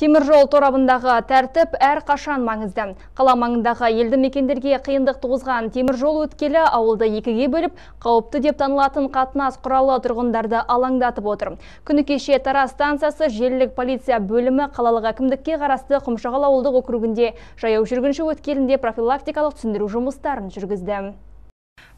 Темір жол торабындағы тәртіп әр қашан маңызды. Қала маңындағы елді мекендерге қиындық туғызған темір жол өткелі ауылды екіге бөліп, қауіпті деп танылатын қатынас құралы тұрғындарды алаңдатып отыр. Күні кеше Тарас станциясы желілік полиция бөлімі қалалық әкімдікке қарасты Құмшағал ауылдық округінде жаяу жүргінші өткелінде профилактикалық түсіндіру жұмыстарын жүргізді.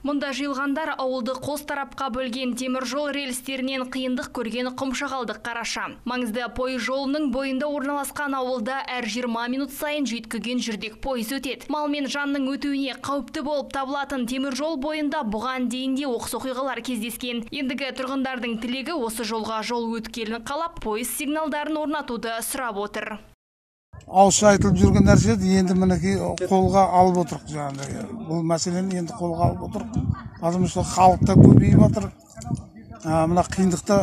Мұнда жиылғандар ауылды қос тарапқа бөлген темір жол рельстерінен қиындық көрген құмшағалдық қараша. Маңызды пойыз жолының бойында орналасқан ауылда әр 20 минут сайын жүйткіген жүрдек пойыз өтеді. Мал мен жанның өтуіне қауіпті болып табылатын темір жол бойында бұған дейін де оқыс оқиғалар кездескен. Ендігі тұрғындардың тілегі осы жолға жол өткелін қалап, пойыз сигналдарын орнатуды сұрап отыр ауызша айтылып жүрген нәрсе енді мінекей қолға алып отырық жаңағыдай бұл мәселені енді қолға алып отырық. Потому что халық та көбейіп жатыр. Мына қиындық та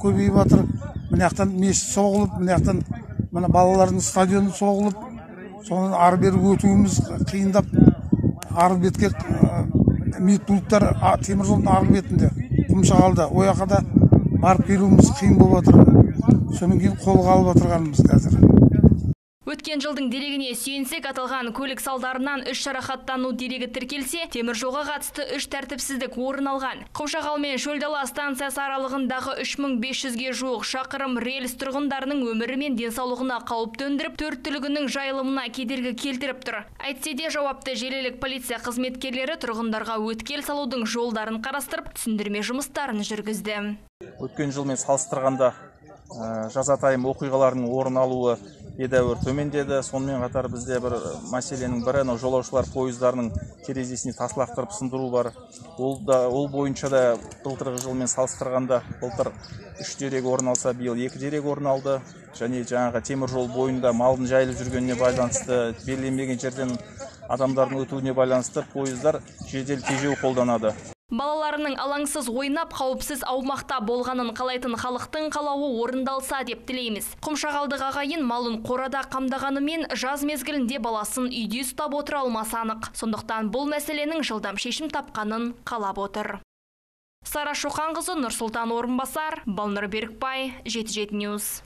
көбейіп жатыр. Мына жақтан мешіт соғылып мына жақтан мына балалардың стадионы соғылып соны ары бері өтуіміз қиындап ары бетке медпункттар темір жолдың арғы бетінде құмшағалда ол жаққа барып келуіміз қиын болып жатыр содан кейін қолға алып отырғанымыз қазір Өткен жылдың дерегіне сүйенсек аталған көлік салдарынан үш жарақаттану дерегі тіркелсе, темір жолға қатысты үш тәртіпсіздік орын алған. Құмшағал мен Шөлдала станциясы аралығындағы 3500-ге жуық шақырым рельс тұрғындарының өмірі мен денсаулығына қауіп төндіріп, төрт түлігінің жайылымына кедергі келтіріп тұр. Әйтсе де жауапты желілік полиция қызметкерлері тұрғындарға өткел салудың жолдарын қарастырып, түсіндірме жұмыстарын жүргізді. Өткен жылмен салыстырғанда жазатайым оқиғалардың орын алуы едәуір төмендеді. Сонымен қатар бізде бір мәселенің бірі мынау жолаушылар пойыздарының терезесіне тас лақтырып сындыру бар. Ол да ол бойынша да былтырғы жылмен салыстырғанда былтыр үш дерек орын алса биыл екі дерек орын алды. Және жаңағы темір жол бойында малдың жайылып жүргеніне байланысты белгіленбеген жерден адамдардың өтуіне байланысты пойыздар жедел тежеу қолданады. Балаларының алаңсыз ойнап қауіпсіз аумақта болғанын қалайтын халықтың қалауы орындалса деп тілейміз. Құмшағалдық ағайын малын қорада қамдағанымен жаз мезгілінде баласын үйде ұстап отыра алмасы анық. Сондықтан бұл мәселенің жылдам шешім тапқанын қалап отыр. Сара Шоқанқызы Нұрсұлтан Орынбасар, Балнұр Берікбай, 77 Ньюс.